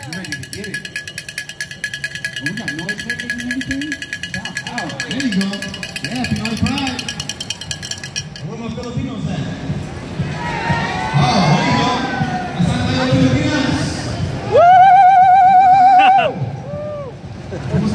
You ready to get it. Oh, we got noise makers and everything. Shout out. There you go. Yeah, Pinoy pride. Where my Filipinos at? Oh, there you go. Asan tayo Pilipinas? Woo!